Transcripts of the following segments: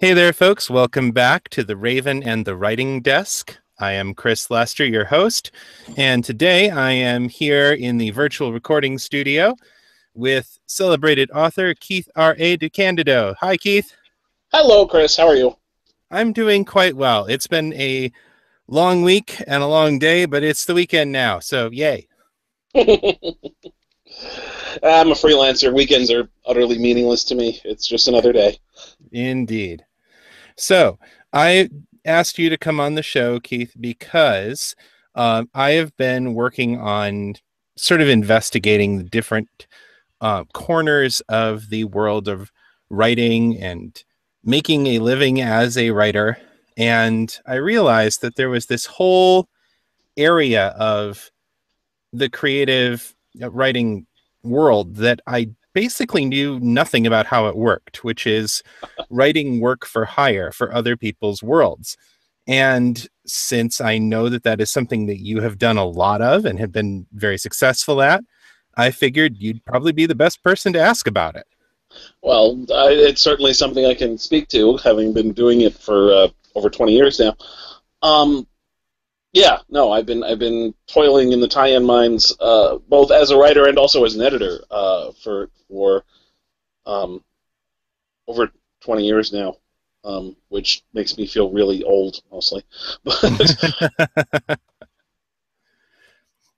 Hey there, folks. Welcome back to the Raven and the Writing Desk. I am Chris Lester, your host, and today I am here in the virtual recording studio with celebrated author Keith R.A. DeCandido. Hi, Keith. Hello, Chris. How are you? I'm doing quite well. It's been a long week and a long day, but it's the weekend now, so yay. I'm a freelancer. Weekends are utterly meaningless to me. It's just another day. Indeed. So, I asked you to come on the show, Keith, because uh, I have been working on sort of investigating the different uh, corners of the world of writing and making a living as a writer. And I realized that there was this whole area of the creative uh, writing world that I basically knew nothing about how it worked, which is writing work for hire for other people's worlds. And since I know that that is something that you have done a lot of and have been very successful at, I figured you'd probably be the best person to ask about it. Well, I, it's certainly something I can speak to, having been doing it for uh, over 20 years now. Um, yeah, no, I've been I've been toiling in the tie-in mines, uh, both as a writer and also as an editor, uh, for for um, over 20 years now, um, which makes me feel really old, mostly.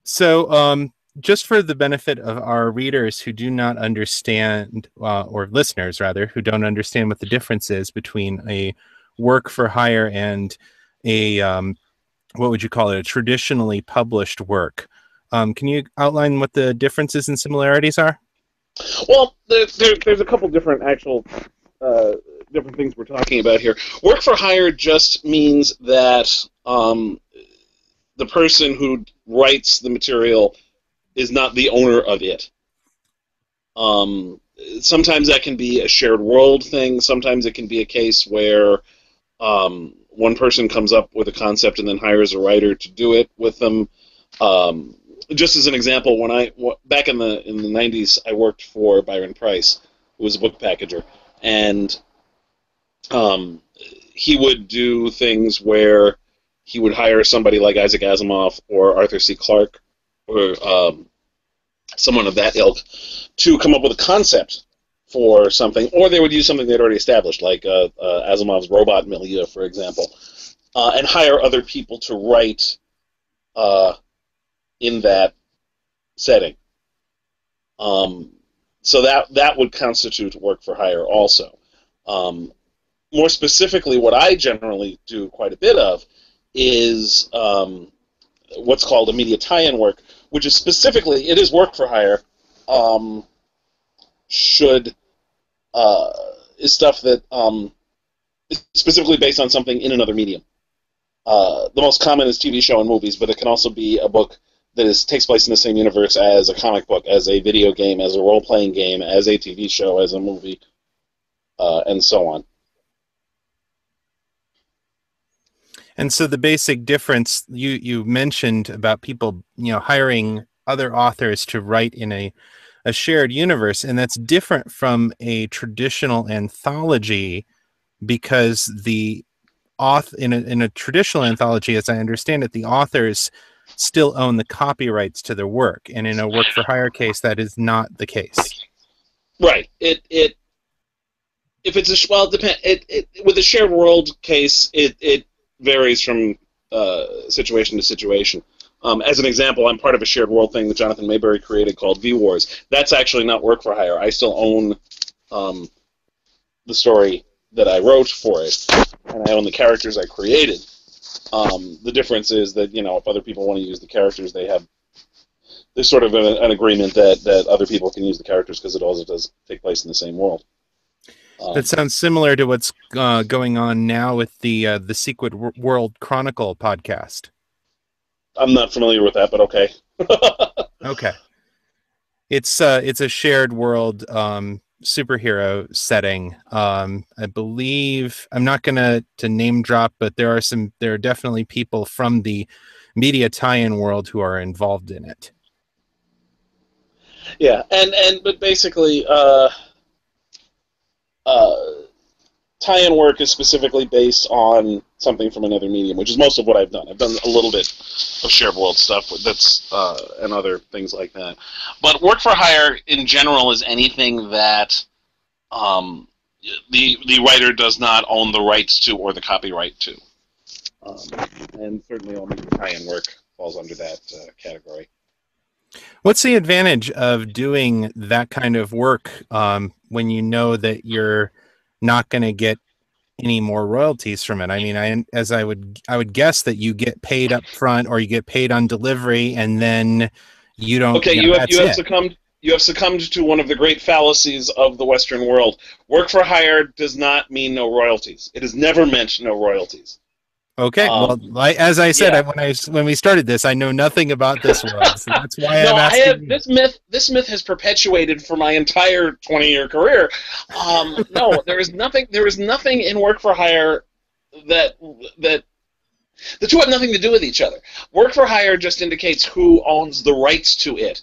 so, um, just for the benefit of our readers who do not understand, uh, or listeners rather, who don't understand what the difference is between a work for hire and a um, what would you call it? A traditionally published work. Um, can you outline what the differences and similarities are? Well, there, there, there's a couple different actual uh, different things we're talking about here. Work for hire just means that um, the person who writes the material is not the owner of it. Um, sometimes that can be a shared world thing. Sometimes it can be a case where um, one person comes up with a concept and then hires a writer to do it with them. Um, just as an example, when I back in the in the '90s, I worked for Byron Preiss, who was a book packager, and um, he would do things where he would hire somebody like Isaac Asimov or Arthur C. Clarke or um, someone of that ilk to come up with a concept for something, or they would use something they'd already established, like uh, uh, Asimov's robot milieu, for example, uh, and hire other people to write uh, in that setting. Um, so that that would constitute work for hire also. Um, more specifically, what I generally do quite a bit of is um, what's called a media tie-in work, which is specifically it is work for hire. Um, should uh, is stuff that um, is specifically based on something in another medium. Uh, the most common is TV show and movies, but it can also be a book that is takes place in the same universe as a comic book, as a video game, as a role playing game, as a TV show, as a movie, uh, and so on. And so the basic difference you you mentioned about people, you know, hiring other authors to write in a a shared universe and that's different from a traditional anthology because the author in a, in a traditional anthology as i understand it the authors still own the copyrights to their work and in a work for hire case that is not the case. Right. It it if it's a well depend it, it with a shared world case it it varies from uh, situation to situation um, as an example, I'm part of a shared world thing that Jonathan Maberry created called V Wars. That's actually not work for hire. I still own um, the story that I wrote for it, and I own the characters I created. Um, the difference is that you know if other people want to use the characters, they have there's sort of an, an agreement that that other people can use the characters because it also does take place in the same world. Um, that sounds similar to what's uh, going on now with the uh, the Secret World Chronicle podcast. I'm not familiar with that, but okay. okay. It's uh it's a shared world um superhero setting. Um I believe I'm not gonna to name drop, but there are some there are definitely people from the media tie-in world who are involved in it. Yeah, and and but basically uh uh tie-in work is specifically based on something from another medium, which is most of what I've done. I've done a little bit of shared world stuff that's uh, and other things like that. But work for hire in general is anything that um, the the writer does not own the rights to or the copyright to, um, and certainly all major tie-in work falls under that uh, category. What's the advantage of doing that kind of work um, when you know that you're not going to get any more royalties from it. I mean, I as I would I would guess that you get paid up front or you get paid on delivery and then you don't Okay, you, know, you have you have it. succumbed you have succumbed to one of the great fallacies of the Western world. Work for hire does not mean no royalties. It has never meant no royalties. Okay. Um, well, as I said, yeah. when I when we started this, I know nothing about this world, so that's why no, I'm asking. I have, this myth this myth has perpetuated for my entire 20 year career. Um, no, there is nothing. There is nothing in work for hire that that the two have nothing to do with each other. Work for hire just indicates who owns the rights to it.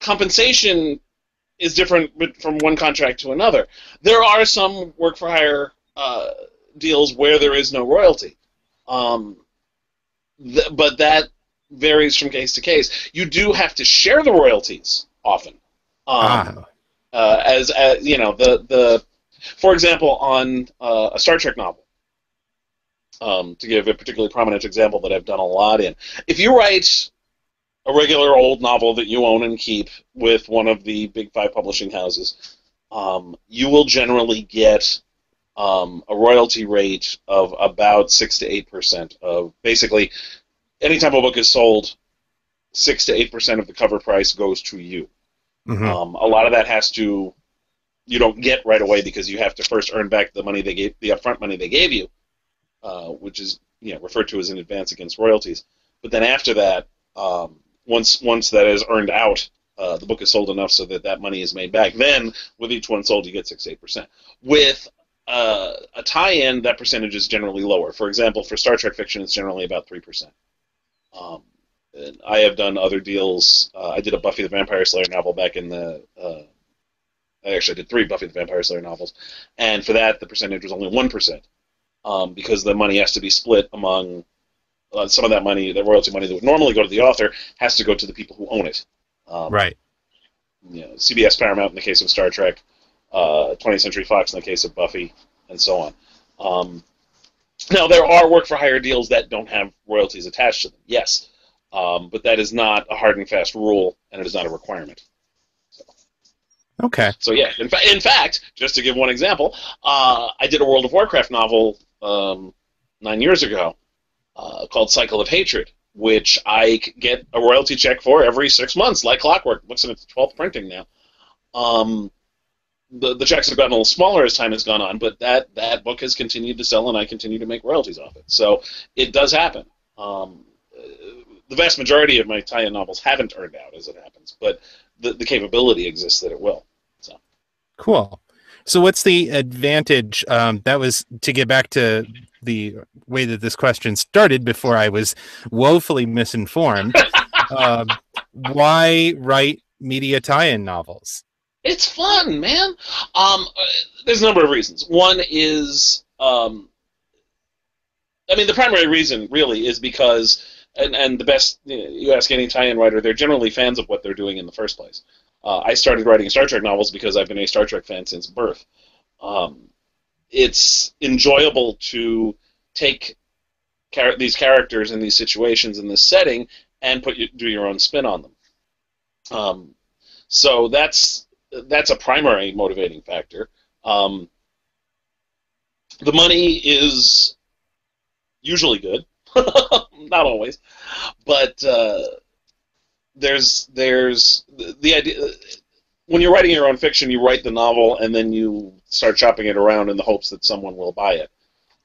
Compensation is different from one contract to another. There are some work for hire uh, deals where there is no royalty. Um, th- but that varies from case to case. You do have to share the royalties often. Um, ah. uh, as, as you know, the the for example, on uh, a Star Trek novel, um, to give a particularly prominent example that I've done a lot in, if you write a regular old novel that you own and keep with one of the big five publishing houses, um, you will generally get um, a royalty rate of about six to eight percent of basically any anytime a book is sold, six to eight percent of the cover price goes to you. Mm-hmm. Um, a lot of that has to you don't get right away because you have to first earn back the money they gave the upfront money they gave you, uh, which is you know referred to as an advance against royalties. But then after that, um, once once that is earned out, uh, the book is sold enough so that that money is made back. Then with each one sold, you get six eight percent. With uh, a tie-in, that percentage is generally lower. For example, for Star Trek fiction, it's generally about three percent. Um, I have done other deals. Uh, I did a Buffy the Vampire Slayer novel back in the. Uh, I actually did three Buffy the Vampire Slayer novels, and for that, the percentage was only one percent, um, because the money has to be split among. Uh, some of that money, the royalty money that would normally go to the author, has to go to the people who own it. Um, right. You know, CBS Paramount in the case of Star Trek, uh, 20th Century Fox in the case of Buffy, and so on. Um, now, there are work for hire deals that don't have royalties attached to them, yes, um, but that is not a hard and fast rule, and it is not a requirement. So. Okay. So yeah, in, fa- in fact, just to give one example, uh, I did a World of Warcraft novel um, nine years ago uh, called Cycle of Hatred, which I get a royalty check for every six months, like clockwork. Looks like it's 12th printing now. Um, the, the checks have gotten a little smaller as time has gone on, but that, that book has continued to sell, and I continue to make royalties off it. So it does happen. Um, the vast majority of my tie-in novels haven't earned out as it happens, but the, the capability exists that it will. So cool. So what's the advantage? Um, that was to get back to the way that this question started before I was woefully misinformed. um, why write media tie-in novels? It's fun, man. Um, there's a number of reasons. One is, um, I mean, the primary reason really is because, and, and the best, you, know, you ask any tie-in writer, they're generally fans of what they're doing in the first place. Uh, I started writing Star Trek novels because I've been a Star Trek fan since birth. Um, it's enjoyable to take char- these characters in these situations in this setting and put you, do your own spin on them. Um, so that's that's a primary motivating factor. Um, the money is usually good, not always, but uh, there's there's the, the idea when you're writing your own fiction, you write the novel and then you start shopping it around in the hopes that someone will buy it.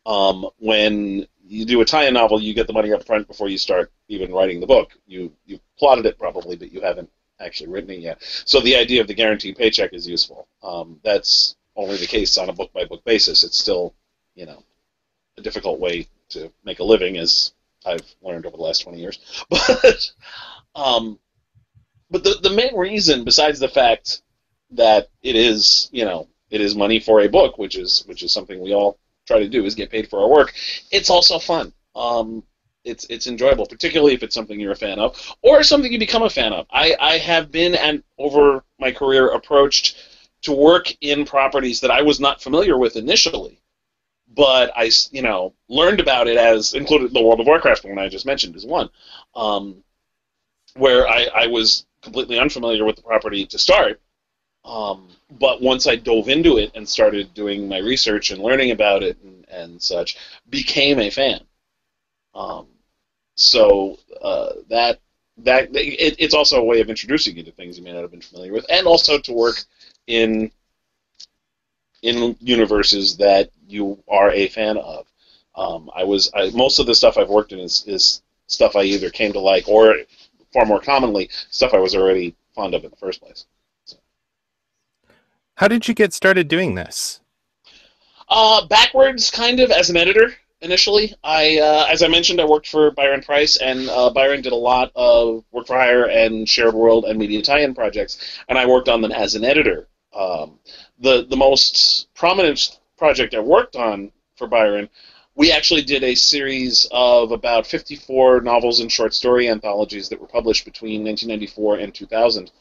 Um, when you do a tie-in novel, you get the money up front before you start even writing the book. You you plotted it probably, but you haven't actually written it yet. So the idea of the guaranteed paycheck is useful. Um, that's only the case on a book by book basis. It's still, you know, a difficult way to make a living, as I've learned over the last 20 years. But, um, but the, the main reason, besides the fact that it is, you know, it is money for a book, which is which is something we all try to do is get paid for our work. It's also fun. Um, it's it's enjoyable, particularly if it's something you're a fan of or something you become a fan of. I, I have been and over my career approached to work in properties that I was not familiar with initially, but I you know learned about it as included the World of Warcraft one I just mentioned is one, um, where I, I was completely unfamiliar with the property to start. Um, but once I dove into it and started doing my research and learning about it and, and such, became a fan. Um, so uh, that that it, it's also a way of introducing you to things you may not have been familiar with, and also to work in in universes that you are a fan of. Um, I was I, most of the stuff I've worked in is, is stuff I either came to like or far more commonly stuff I was already fond of in the first place. So. How did you get started doing this? Uh, backwards, kind of, as an editor initially. I, uh, as I mentioned, I worked for Byron Preiss, and uh, Byron did a lot of work for hire and shared world and media tie-in projects, and I worked on them as an editor. Um, the the most prominent project I worked on for Byron, we actually did a series of about 54 novels and short story anthologies that were published between 1994 and 2000.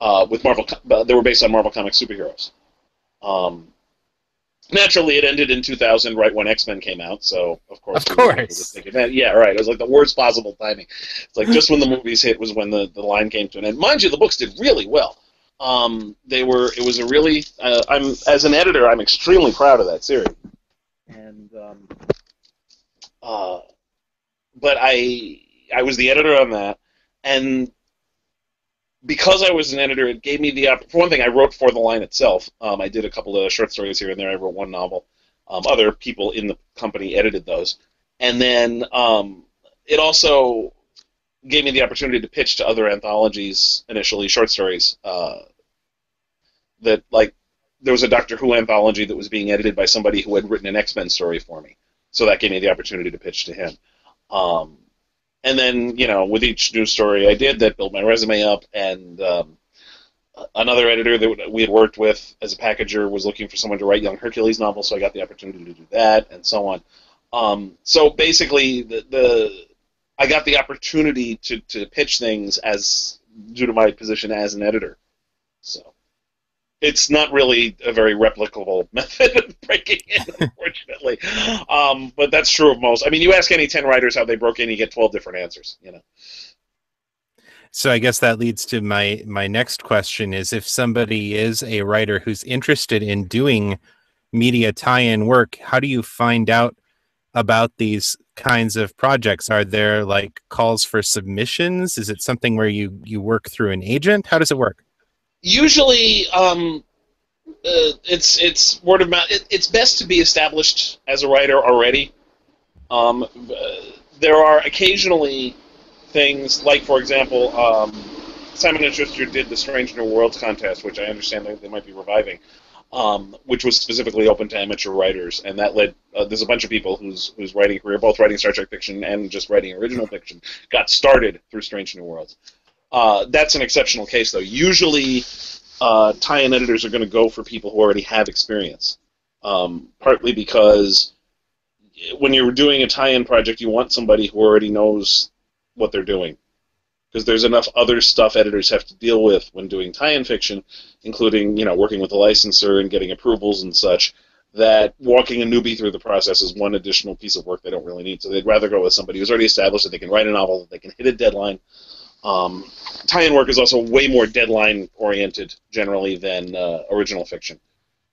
Uh, with Marvel, they were based on Marvel Comics superheroes. Um, naturally it ended in 2000 right when x-men came out so of course of course. yeah right it was like the worst possible timing. It's like just when the movies hit was when the, the line came to an end. Mind you the books did really well. Um, they were it was a really uh, i'm as an editor i'm extremely proud of that series. And um, uh, but i i was the editor on that and because I was an editor, it gave me the for one thing. I wrote for the line itself. Um, I did a couple of short stories here and there. I wrote one novel. Um, other people in the company edited those, and then um, it also gave me the opportunity to pitch to other anthologies initially, short stories. Uh, that like there was a Doctor Who anthology that was being edited by somebody who had written an X Men story for me, so that gave me the opportunity to pitch to him. Um, and then you know with each news story I did that built my resume up and um, another editor that we had worked with as a packager was looking for someone to write Young Hercules novels, so I got the opportunity to do that and so on. Um, so basically, the, the I got the opportunity to, to pitch things as due to my position as an editor. So it's not really a very replicable method of breaking in, unfortunately. um, but that's true of most. I mean, you ask any ten writers how they broke in, you get twelve different answers. You know. So I guess that leads to my my next question: is if somebody is a writer who's interested in doing media tie-in work, how do you find out about these kinds of projects? Are there like calls for submissions? Is it something where you you work through an agent? How does it work? Usually um, uh, it's it's word of mouth. It, it's best to be established as a writer already. Um, uh, there are occasionally things like, for example, um, Simon and Schuster did the Strange New Worlds contest, which I understand they, they might be reviving, um, which was specifically open to amateur writers, and that led. Uh, there's a bunch of people whose whose writing career, both writing Star Trek fiction and just writing original fiction, got started through Strange New Worlds. Uh, that's an exceptional case, though. Usually, uh, tie-in editors are going to go for people who already have experience. Um, partly because when you're doing a tie-in project, you want somebody who already knows what they're doing. Because there's enough other stuff editors have to deal with when doing tie-in fiction, including you know working with the licensor and getting approvals and such. That walking a newbie through the process is one additional piece of work they don't really need. So they'd rather go with somebody who's already established that they can write a novel, that they can hit a deadline, um, tie-in work is also way more deadline oriented generally than uh, original fiction.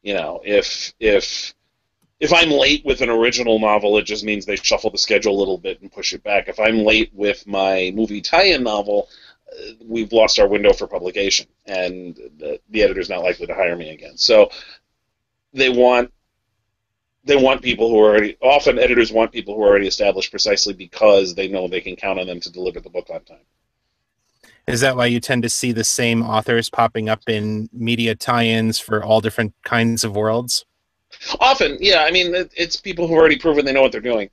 You know, if if if I'm late with an original novel, it just means they shuffle the schedule a little bit and push it back. If I'm late with my movie tie-in novel, uh, we've lost our window for publication, and the, the editor's not likely to hire me again. So they want they want people who are already often editors want people who are already established precisely because they know they can count on them to deliver the book on time. Is that why you tend to see the same authors popping up in media tie-ins for all different kinds of worlds? Often, yeah. I mean, it's people who have already proven they know what they're doing.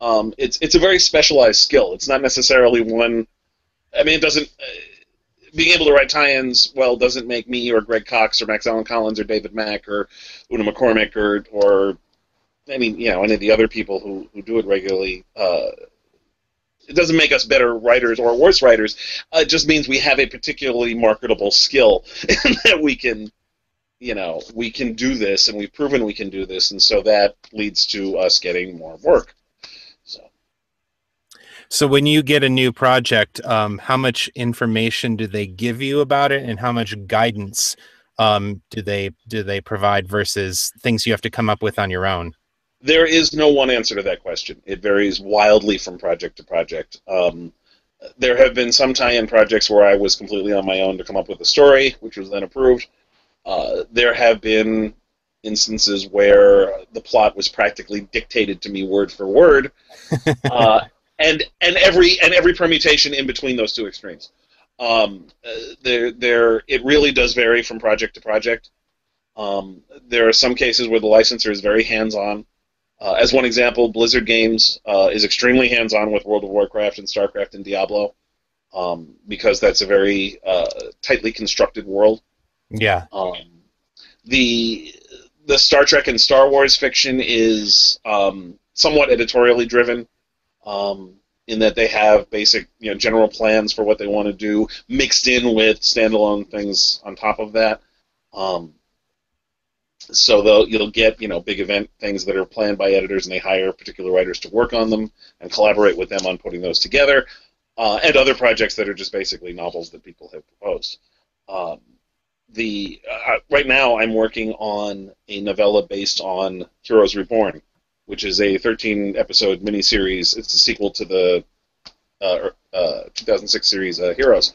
Um, it's it's a very specialized skill. It's not necessarily one. I mean, it doesn't. Uh, being able to write tie-ins well doesn't make me or Greg Cox or Max Allan Collins or David Mack or Una McCormack or or I mean, you know, any of the other people who, who do it regularly, uh, it doesn't make us better writers or worse writers. Uh, it just means we have a particularly marketable skill that we can, you know, we can do this, and we've proven we can do this, and so that leads to us getting more work. So, so when you get a new project, um, how much information do they give you about it, and how much guidance um, do they do they provide versus things you have to come up with on your own? There is no one answer to that question. It varies wildly from project to project. Um, there have been some tie-in projects where I was completely on my own to come up with a story, which was then approved. Uh, there have been instances where the plot was practically dictated to me word for word, uh, and and every and every permutation in between those two extremes. Um, uh, there, there, it really does vary from project to project. Um, there are some cases where the licensor is very hands-on. Uh, as one example, Blizzard Games uh, is extremely hands-on with World of Warcraft and StarCraft and Diablo, um, because that's a very uh, tightly constructed world. Yeah. Um, the the Star Trek and Star Wars fiction is um, somewhat editorially driven, um, in that they have basic, you know, general plans for what they want to do, mixed in with standalone things on top of that. Um, so they'll you'll get you know big event things that are planned by editors and they hire particular writers to work on them and collaborate with them on putting those together uh, and other projects that are just basically novels that people have proposed. Um, the uh, right now i'm working on a novella based on heroes reborn which is a 13 episode miniseries. It's a sequel to the uh, uh 2006 series uh, heroes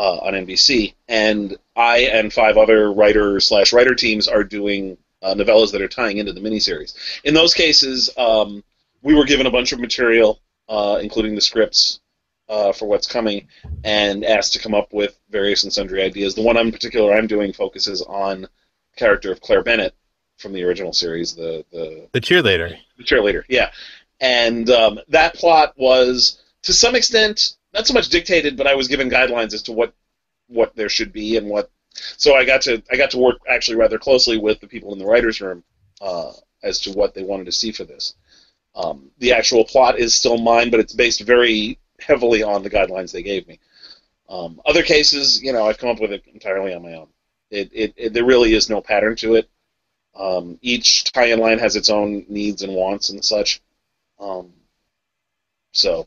uh, on NBC, and I and five other writer slash writer teams are doing uh, novellas that are tying into the miniseries. In those cases, um, we were given a bunch of material, uh, including the scripts uh, for what's coming, and asked to come up with various and sundry ideas. The one I'm in particular I'm doing focuses on the character of Claire Bennet from the original series, the the, the cheerleader. The cheerleader, yeah. And um, that plot was, to some extent, not so much dictated, but I was given guidelines as to what what there should be and what. So I got to I got to work actually rather closely with the people in the writers' room uh, as to what they wanted to see for this. Um, the actual plot is still mine, but it's based very heavily on the guidelines they gave me. Um, other cases, you know, I've come up with it entirely on my own. It, it, it there really is no pattern to it. Um, each tie-in line has its own needs and wants and such. Um, so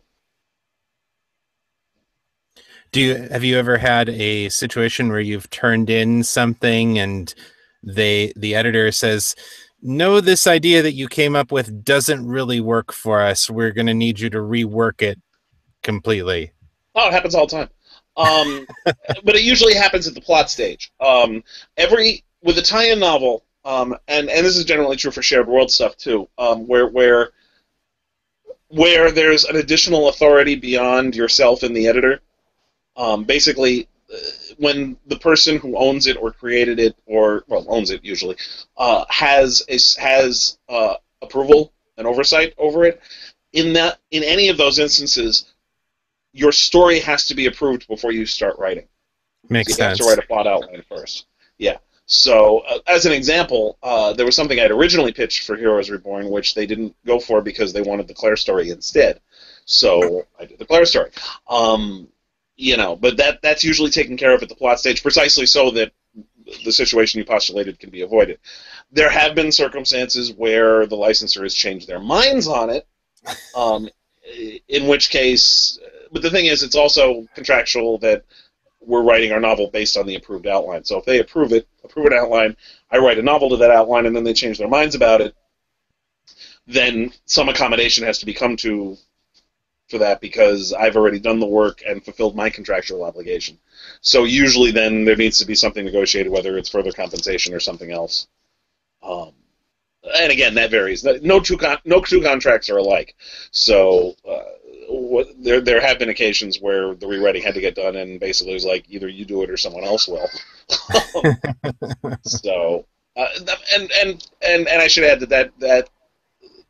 do you have you ever had a situation where you've turned in something and they the editor says no this idea that you came up with doesn't really work for us. We're going to need you to rework it completely. Oh it happens all the time. Um, but it usually happens at the plot stage. Um, every with a tie-in novel um, and and this is generally true for shared world stuff too um, where where where there's an additional authority beyond yourself and the editor um, basically, uh, when the person who owns it or created it, or well, owns it usually, uh, has a, has uh, approval and oversight over it, in that in any of those instances, your story has to be approved before you start writing. Makes so you sense. have to write a plot outline first. Yeah. So, uh, as an example, uh, there was something I'd originally pitched for Heroes Reborn, which they didn't go for because they wanted the Claire story instead. So I did the Claire story. Um, you know, but that that's usually taken care of at the plot stage, precisely so that the situation you postulated can be avoided. There have been circumstances where the licensor has changed their minds on it, um, in which case, but the thing is, it's also contractual that we're writing our novel based on the approved outline. So if they approve it, approve an outline, I write a novel to that outline, and then they change their minds about it, then some accommodation has to be come to for that because I've already done the work and fulfilled my contractual obligation. So usually then there needs to be something negotiated, whether it's further compensation or something else. Um, and again, that varies. No two con- no two contracts are alike. So uh, what, there there have been occasions where the rewriting had to get done, and basically it was like either you do it or someone else will. so uh, and and and and I should add that that that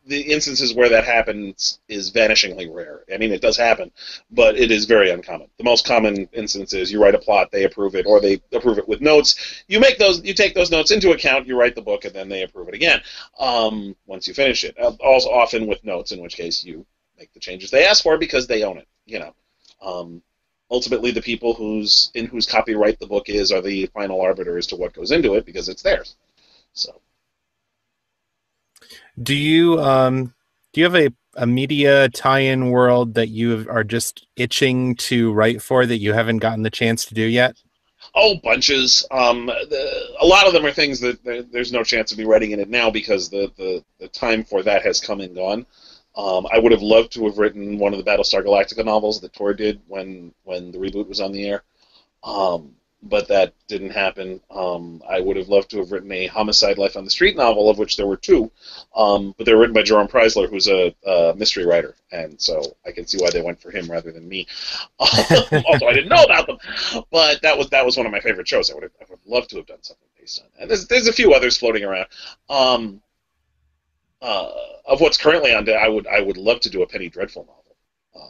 the instances where that happens is vanishingly rare. I mean, it does happen, but it is very uncommon. The most common instance is you write a plot, they approve it, or they approve it with notes. You make those, you take those notes into account, you write the book, and then they approve it again um, once you finish it. Also, often with notes, in which case you make the changes they ask for because they own it. You know, um, ultimately, the people whose in whose copyright the book is are the final arbiter as to what goes into it because it's theirs. So. Do you um do you have a a media tie-in world that you are just itching to write for that you haven't gotten the chance to do yet? Oh, bunches. Um, the, a lot of them are things that there's no chance of me writing in it now because the, the, the time for that has come and gone. Um, I would have loved to have written one of the Battlestar Galactica novels that Tor did when when the reboot was on the air. Um, but that didn't happen. Um, I would have loved to have written a Homicide Life on the Street novel, of which there were two, um, but they were written by Jerome Preisler, who's a, a, mystery writer, and so I can see why they went for him rather than me. Although I didn't know about them, but that was that was one of my favorite shows. I would have, I would love to have done something based on. It. And there's there's a few others floating around. Um, uh, of what's currently on, I would I would love to do a Penny Dreadful novel.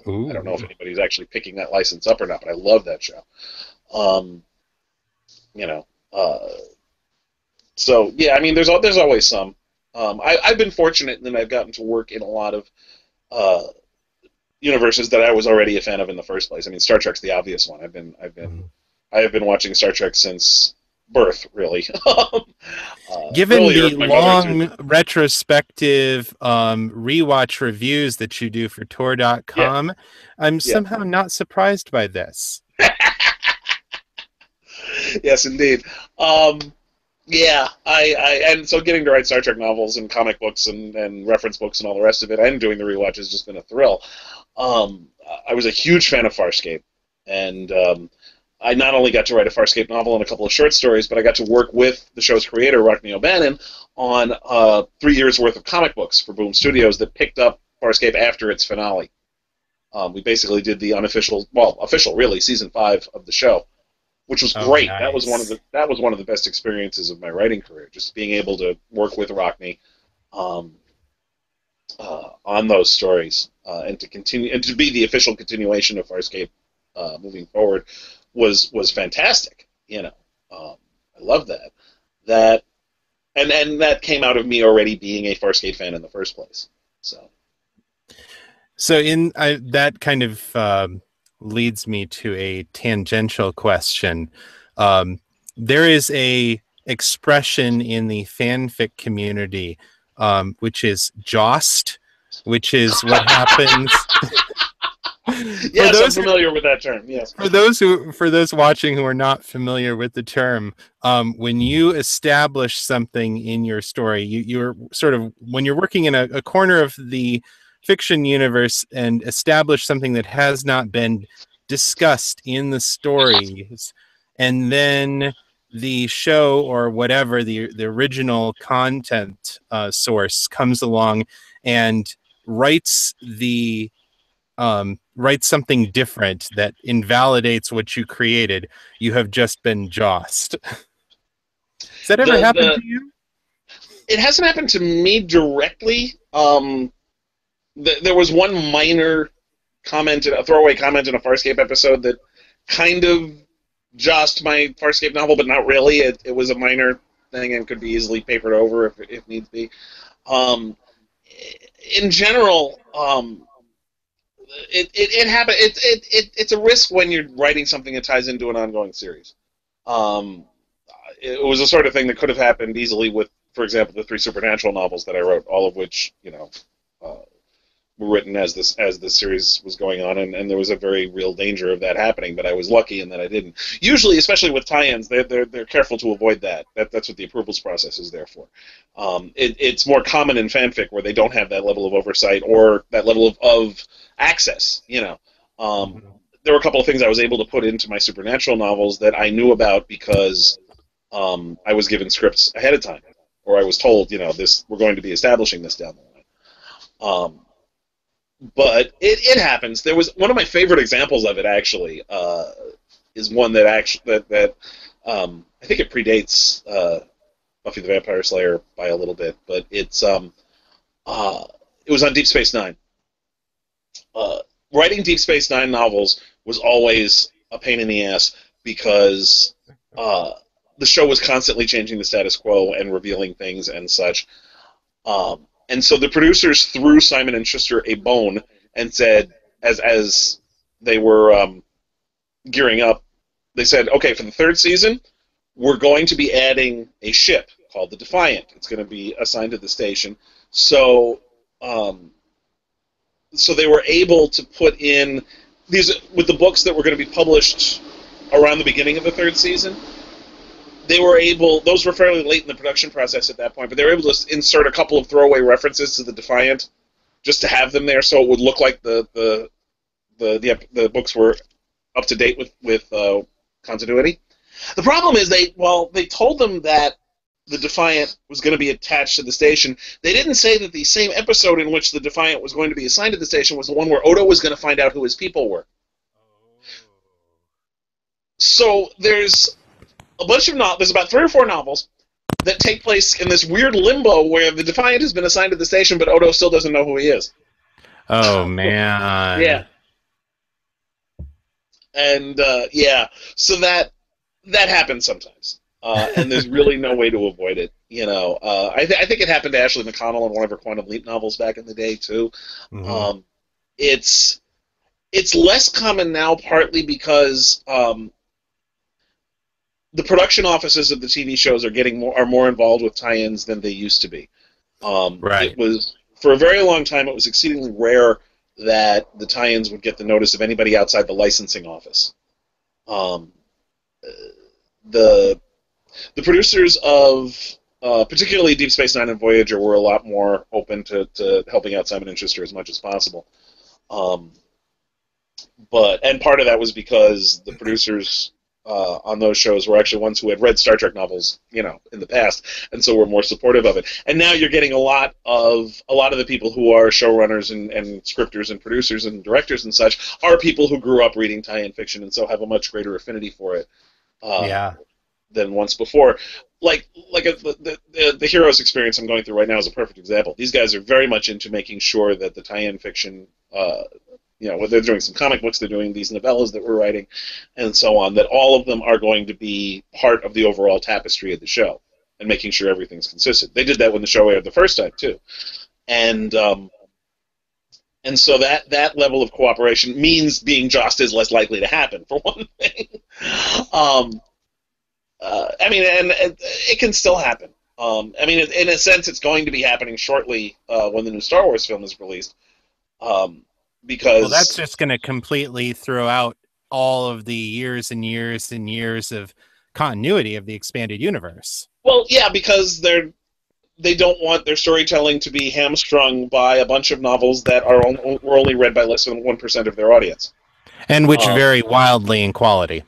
Um, I don't know if anybody's actually picking that license up or not, but I love that show. Um, you know. Uh, so yeah, I mean, there's there's always some. Um, I, have been fortunate in that I've gotten to work in a lot of uh, universes that I was already a fan of in the first place. I mean, Star Trek's the obvious one. I've been I've been mm-hmm. I have been watching Star Trek since birth, really. uh, Given the long retrospective um, rewatch reviews that you do for Tor.com, yeah. I'm yeah. somehow not surprised by this. yes, indeed. Um, yeah, I, I and so getting to write Star Trek novels and comic books and, and reference books and all the rest of it, and doing the rewatch has just been a thrill. Um, I was a huge fan of Farscape, and um, I not only got to write a Farscape novel and a couple of short stories, but I got to work with the show's creator, Rockne O'Bannon, on uh, three years worth of comic books for Boom Studios that picked up Farscape after its finale. Um, we basically did the unofficial, well, official really, season five of the show which was oh, great. Nice. That was one of the that was one of the best experiences of my writing career. Just being able to work with Rockne um, uh, on those stories uh, and to continue and to be the official continuation of Farscape uh, moving forward was was fantastic. You know, um, I love that. That and and that came out of me already being a Farscape fan in the first place. So. So in I, that kind of um, leads me to a tangential question. Um, there is a expression in the fanfic community, um, which is jossed, which is what happens. yes, I'm familiar who, with that term. Yes. For those who, for those watching who are not familiar with the term, um, when you establish something in your story, you, you're sort of when you're working in a, a corner of the fiction universe and establish something that has not been discussed in the stories and then the show or whatever the the original content uh, source comes along and writes the um, writes something different that invalidates what you created, you have just been jossed. Has that ever the, happened the, to you? It hasn't happened to me directly. Um, there was one minor comment, a throwaway comment in a Farscape episode that kind of jossed my Farscape novel, but not really. It, it was a minor thing and could be easily papered over if, if needs be. Um, in general, um, it, it, it it, it, it, it's a risk when you're writing something that ties into an ongoing series. Um, it was the sort of thing that could have happened easily with, for example, the three supernatural novels that I wrote, all of which, you know, uh, written as this as the series was going on, and, and there was a very real danger of that happening. But I was lucky in that I didn't. Usually, especially with tie-ins, they're they're, they're careful to avoid that. That that's what the approvals process is there for. Um, it, it's more common in fanfic where they don't have that level of oversight or that level of, of access. You know. Um, there were a couple of things I was able to put into my supernatural novels that I knew about because um, I was given scripts ahead of time, or I was told, you know, this we're going to be establishing this down the line. Um, but it, it happens. There was one of my favorite examples of it actually uh, is one that actually that that um, I think it predates uh, Buffy the Vampire Slayer by a little bit, but it's um, uh, it was on Deep Space Nine. Uh, writing Deep Space Nine novels was always a pain in the ass because uh, the show was constantly changing the status quo and revealing things and such. Um, and so the producers threw Simon and Schuster a bone and said, as as they were um, gearing up, they said, okay, for the third season, we're going to be adding a ship called the Defiant. It's going to be assigned to the station. So, um, so they were able to put in these with the books that were going to be published around the beginning of the third season. They were able; those were fairly late in the production process at that point, but they were able to insert a couple of throwaway references to the Defiant, just to have them there, so it would look like the the the the, the books were up to date with with uh, continuity. The problem is they well they told them that the Defiant was going to be attached to the station. They didn't say that the same episode in which the Defiant was going to be assigned to the station was the one where Odo was going to find out who his people were. So there's a bunch of novels. There's about three or four novels that take place in this weird limbo where the Defiant has been assigned to the station, but Odo still doesn't know who he is. Oh man. yeah. And uh, yeah, so that that happens sometimes uh, and there's really no way to avoid it. You know, uh, I, th- I, think it happened to Ashley McConnell in one of her Quantum Leap novels back in the day too. Mm-hmm. Um, it's it's less common now, partly because um, the production offices of the TV shows are getting more are more involved with tie-ins than they used to be. Um, right. It was for a very long time. It was exceedingly rare that the tie-ins would get the notice of anybody outside the licensing office. Um, the the producers of uh, particularly Deep Space Nine and Voyager were a lot more open to, to helping out Simon and Schuster as much as possible. Um, but and part of that was because the producers uh, on those shows were actually ones who had read Star Trek novels, you know, in the past, and so were more supportive of it. And now you're getting a lot of a lot of the people who are showrunners and, and scripters and producers and directors and such are people who grew up reading tie-in fiction and so have a much greater affinity for it. Uh, yeah than once before. Like like a, the, the the heroes experience I'm going through right now is a perfect example. These guys are very much into making sure that the tie-in fiction, uh, you know, they're doing some comic books, they're doing these novellas that we're writing, and so on. That all of them are going to be part of the overall tapestry of the show, and making sure everything's consistent. They did that when the show aired the first time too, and um, and so that that level of cooperation means being jossed is less likely to happen for one thing. um, uh, I mean, and, and, it can still happen. Um, I mean, in a sense, it's going to be happening shortly uh, when the new Star Wars film is released. Um, because well, that's just going to completely throw out all of the years and years and years of continuity of the expanded universe. Well, yeah, because they're they don't want their storytelling to be hamstrung by a bunch of novels that are on, were only read by less than one percent of their audience, and which um, vary wildly in quality.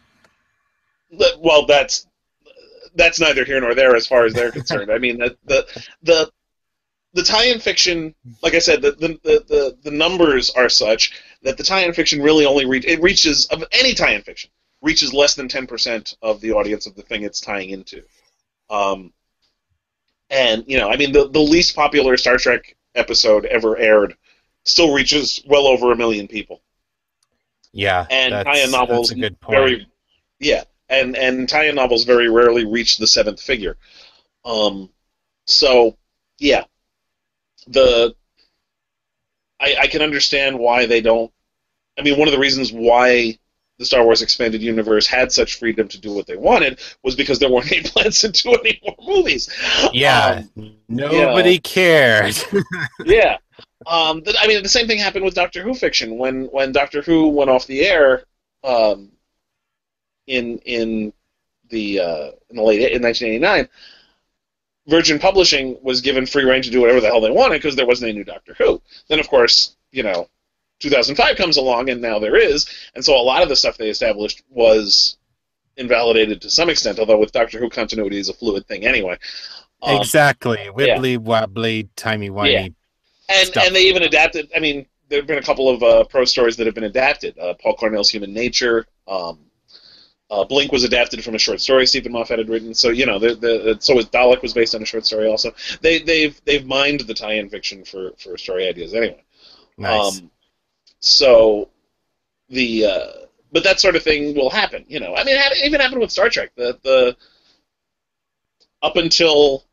Well, that's that's neither here nor there as far as they're concerned. I mean, the the the, the tie-in fiction, like I said, the, the the, the numbers are such that the tie-in fiction really only reach it reaches of any tie-in fiction reaches less than ten percent of the audience of the thing it's tying into. Um, and you know, I mean, the the least popular Star Trek episode ever aired still reaches well over a million people. Yeah, and tie-in novels very yeah and and tie-in novels very rarely reach the seventh figure. Um, so yeah, the I, I can understand why they don't. I mean, one of the reasons why the Star Wars expanded universe had such freedom to do what they wanted was because there weren't any plans to do any more movies. Yeah, um, nobody you know, cared. yeah, um, I mean, the same thing happened with Doctor Who fiction when when Doctor Who went off the air. Um, in in the uh, in the late in 1989, Virgin Publishing was given free reign to do whatever the hell they wanted because there wasn't any new Doctor Who. Then, of course, you know, 2005 comes along and now there is, and so a lot of the stuff they established was invalidated to some extent. Although with Doctor Who continuity is a fluid thing anyway. Um, exactly, wibbly yeah. wobbly, timey wimey. Yeah. And stuff. and they even adapted. I mean, there have been a couple of uh, pro stories that have been adapted. Uh, Paul Cornell's Human Nature. Um, Uh, Blink was adapted from a short story Steven Moffat had written. So you know, the, the, so was Dalek was based on a short story also. They they've they've mined the tie-in fiction for for story ideas anyway. Nice. Um, so the uh, but that sort of thing will happen. You know, I mean, it even happened with Star Trek. The the up until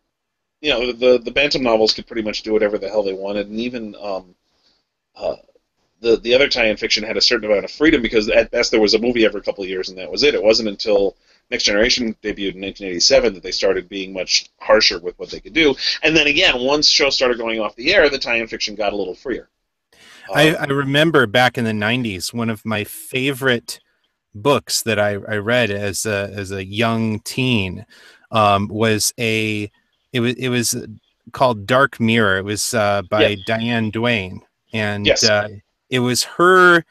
you know the the Bantam novels could pretty much do whatever the hell they wanted, and even um, uh, the the other tie-in fiction had a certain amount of freedom because at best there was a movie every couple of years, and that was it. It wasn't until Next Generation debuted in 1987 that they started being much harsher with what they could do. And then again, once shows started going off the air, the tie-in fiction got a little freer. I, Um, I remember back in the 90s, one of my favorite books that I, I read as a, as a young teen um, was a it was it was called Dark Mirror. It was uh, by. Diane Duane, and Yes. uh, it was her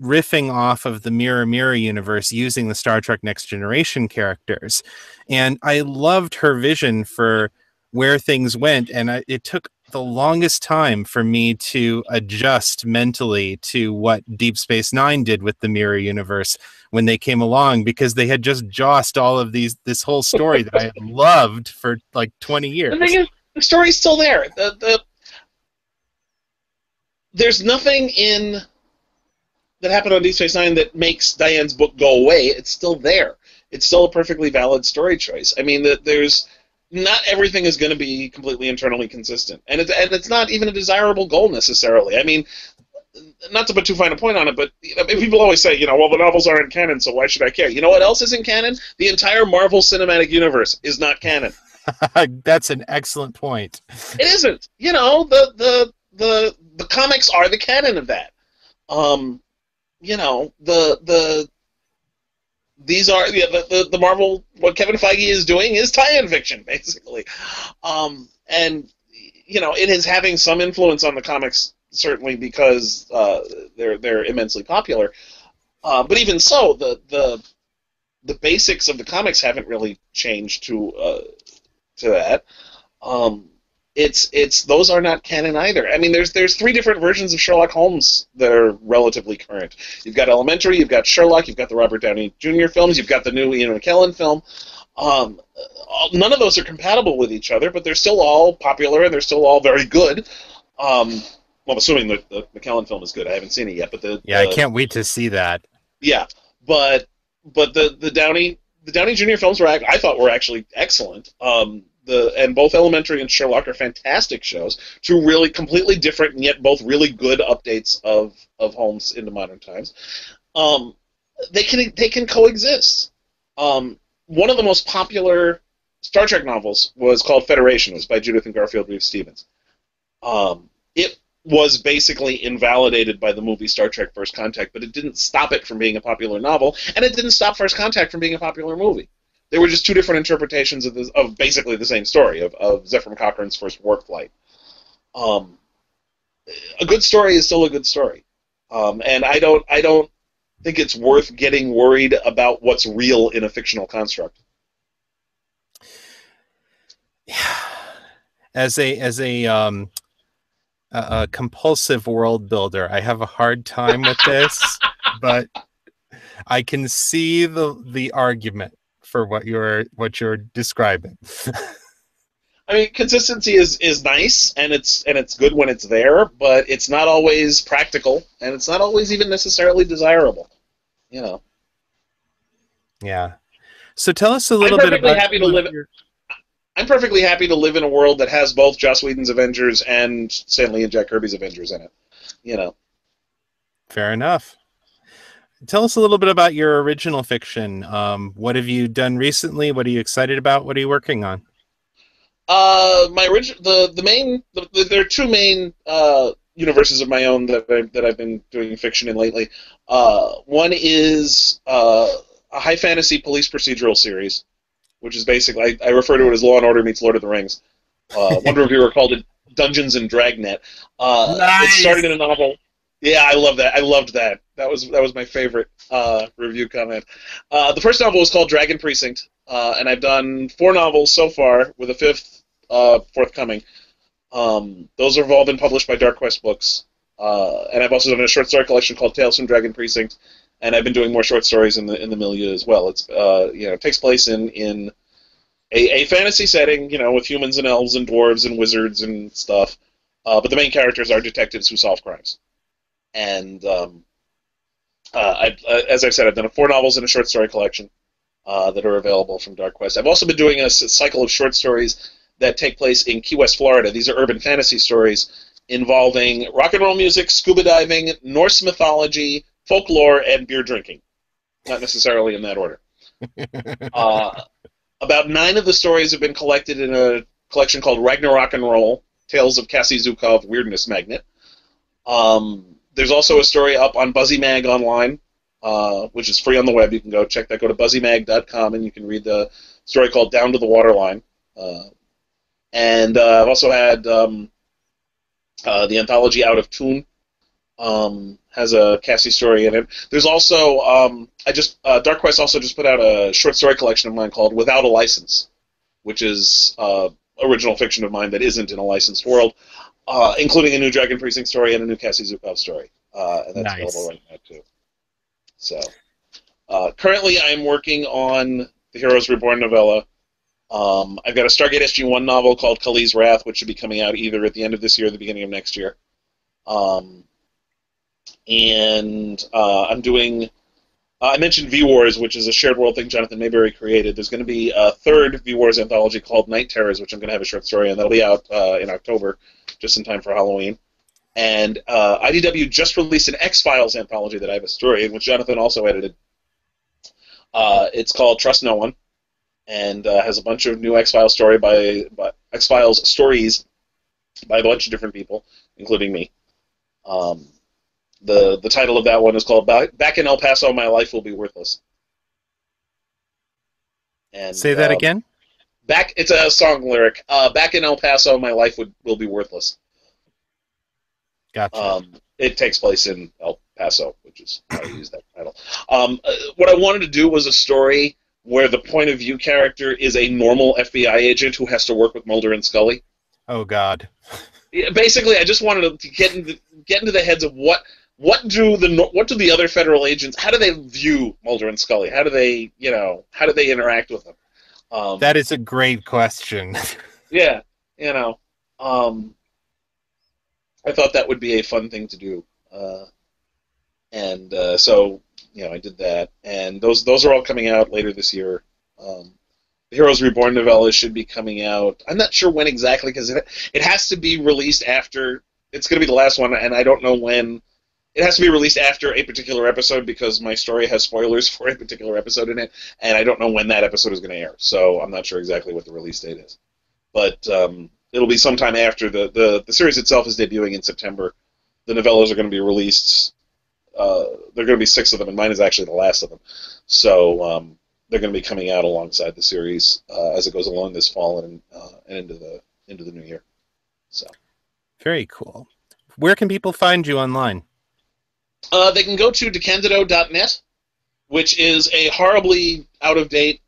riffing off of the Mirror Mirror universe using the Star Trek Next Generation characters, and I loved her vision for where things went, and I, it took the longest time for me to adjust mentally to what Deep Space Nine did with the Mirror Universe when they came along because they had just jossed all of these this whole story that I had loved for like 20 years. The thing is, the story's still there. The the there's nothing in that happened on Deep Space Nine that makes Diane's book go away. It's still there. It's still a perfectly valid story choice. I mean, that there's not everything is going to be completely internally consistent, and it's and it's not even a desirable goal necessarily. I mean. Not to put too fine a point on it, but you know, people always say, you know, well, the novels aren't canon, so why should I care? You know what else isn't canon? The entire Marvel Cinematic Universe is not canon. That's an excellent point. It isn't. You know, the the the the comics are the canon of that. Um, you know, the the these are yeah, the, the the Marvel what Kevin Feige is doing is tie-in fiction basically. Um, and you know, it is having some influence on the comics certainly because uh, they're they're immensely popular. Uh, but even so, the the the basics of the comics haven't really changed to uh, to that. Um, it's it's those are not canon either. I mean, there's there's three different versions of Sherlock Holmes that are relatively current. You've got Elementary, you've got Sherlock, you've got the Robert Downey Jr. films, you've got the new Ian McKellen film. Um, all- none of those are compatible with each other, but they're still all popular and they're still all very good. Um, well, I'm assuming the, the McKellen film is good. I haven't seen it yet, but the Yeah, I can't wait to see that. yeah, but but the the Downey the Downey Jr. films were I thought were actually excellent. Um, the and both Elementary and Sherlock are fantastic shows. Two really completely different and yet both really good updates of of Holmes into modern times. Um, they can they can coexist. Um, one of the most popular Star Trek novels was called Federation. It was by Judith and Garfield Reeves Stevens. Um, it was basically invalidated by the movie Star Trek First Contact, but it didn't stop it from being a popular novel, and it didn't stop First Contact from being a popular movie. They were just two different interpretations of, the, of basically the same story of, of Zefram Cochrane's first warp flight. Um, a good story is still a good story, um, and I don't I don't think it's worth getting worried about what's real in a fictional construct. Yeah, As a as a um a, a compulsive world builder, I have a hard time with this, but I can see the the argument for what you're what you're describing. I mean, consistency is, is nice, and it's and it's good when it's there, but it's not always practical, and it's not always even necessarily desirable. You know, yeah. So tell us a little bit perfectly about happy to live- your- I'm perfectly happy to live in a world that has both Joss Whedon's Avengers and Stan Lee and Jack Kirby's Avengers in it. You know, Fair enough. Tell us a little bit about your original fiction. Um, what have you done recently? What are you excited about? What are you working on? uh, my original the the main the, the, there are two main uh, universes of my own that I, that I've been doing fiction in lately. Uh, one is uh, a high fantasy police procedural series, which is basically I, I refer to it as Law and Order meets Lord of the Rings. Uh, one reviewer called it Dungeons and Dragnet. Uh, It started in a novel. Yeah, I love that. I loved that. That was that was my favorite uh, review comment. Uh, the first novel was called Dragon Precinct, uh, and I've done four novels so far, with a fifth uh, forthcoming. Um, those have all been published by Dark Quest Books, uh, and I've also done a short story collection called Tales from Dragon Precinct, and I've been doing more short stories in the in the milieu as well. It's uh, you know it takes place in in a, a fantasy setting, you know, with humans and elves and dwarves and wizards and stuff. But the main characters are detectives who solve crimes. And um, uh, I, uh, as I've said, I've done four novels and a short story collection uh, that are available from Dark Quest. I've also been doing a cycle of short stories that take place in Key West, Florida. These are urban fantasy stories involving rock and roll music, scuba diving, Norse mythology, folklore, and beer drinking. Not necessarily in that order. uh, about nine of the stories have been collected in a collection called Ragnarok and Roll, Tales of Cassie Zukav, Weirdness Magnet. Um, there's also a story up on Buzzy Mag online, uh, which is free on the web. You can go check that. Go to buzzymag.com and you can read the story called Down to the Waterline. Uh, and uh, I've also had um, uh, the anthology Out of Tune. Um, has a Cassie story in it. There's also um, I just uh, Dark Quest also just put out a short story collection of mine called Without a License, which is uh, original fiction of mine that isn't in a licensed world, uh, including a new Dragon Precinct story and a new Cassie Zukav story, uh, and that's nice. available right now too. So uh, currently, I'm working on the Heroes Reborn novella. Um, I've got a Stargate SG-1 novel called Kali's Wrath, which should be coming out either at the end of this year or the beginning of next year. Um, and uh, I'm doing. Uh, I mentioned V Wars, which is a shared world thing Jonathan Maberry created. There's going to be a third V Wars anthology called Night Terrors, which I'm going to have a short story on. That'll be out uh, in October, just in time for Halloween. And uh, IDW just released an X Files anthology that I have a story in, which Jonathan also edited. Uh, it's called Trust No One, and uh, has a bunch of new X Files story by, by X Files stories by a bunch of different people, including me. Um, the the title of that one is called "Back in El Paso, My Life Will Be Worthless." And say that um, again. Back, it's a song lyric. Uh, "Back in El Paso, my life would will be worthless." Gotcha. Um, it takes place in El Paso, which is why I use that title. Um, uh, what I wanted to do was a story where the point of view character is a normal FBI agent who has to work with Mulder and Scully. Oh God. Yeah, basically, I just wanted to get into get into the heads of what what do the what do the other federal agents? How do they view Mulder and Scully? How do they you know how do they interact with them? Um, that is a great question. yeah, you know, um, I thought that would be a fun thing to do, uh, and uh, so you know I did that, and those those are all coming out later this year. Um, the Heroes Reborn novella should be coming out. I'm not sure when exactly because it it has to be released after. It's going to be the last one, and I don't know when it has to be released after a particular episode because my story has spoilers for a particular episode in it, and I don't know when that episode is going to air. So I'm not sure exactly what the release date is, but um, it'll be sometime after the, the the series itself is debuting in September. The novellas are going to be released. Uh, there are going to be six of them, and mine is actually the last of them. So um, they're going to be coming out alongside the series uh, as it goes along this fall and uh, and into the into the new year. So very cool. Where can people find you online? Uh, they can go to decandido.net, which is a horribly out of date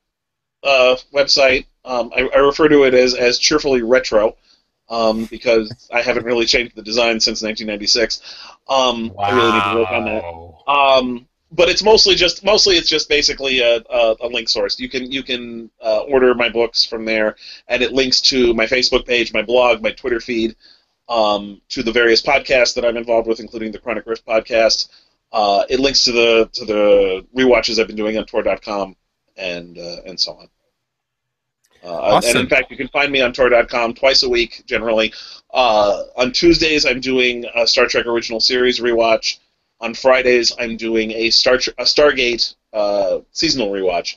uh, website. Um, I, I, refer to it as, as cheerfully retro um, because I haven't really changed the design since 1996. Um, wow. I really need to work on that. Um, but it's mostly just mostly it's just basically a, a, a link source. You can you can uh, order my books from there, and it links to my Facebook page, my blog, my Twitter feed um, to the various podcasts that I'm involved with, including the Chronic Rift podcast. Uh, it links to the to the rewatches I've been doing on Tor.com and uh, and so on. Uh, awesome. And in fact, you can find me on Tor.com twice a week, generally. Uh, on Tuesdays, I'm doing a Star Trek original series rewatch. On Fridays, I'm doing a Star a Stargate uh, seasonal rewatch.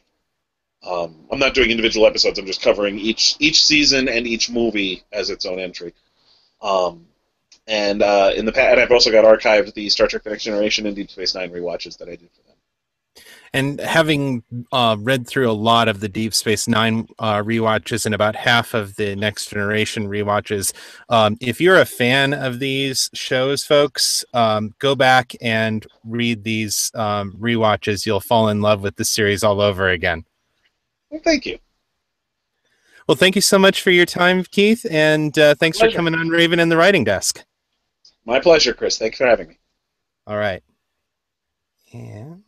Um, I'm not doing individual episodes. I'm just covering each each season and each movie as its own entry. Um, and uh, in the past, and I've also got archived the Star Trek: The Next Generation and Deep Space Nine re-watches that I did for them. And having uh, read through a lot of the Deep Space Nine uh, re-watches and about half of the Next Generation re-watches, um, if you're a fan of these shows, folks, um, go back and read these um, re-watches. You'll fall in love with the series all over again. Well, thank you. Well, thank you so much for your time, Keith, and uh, thanks for coming on Raven and the Writing Desk. My pleasure, Chris. Thanks for having me. All right. And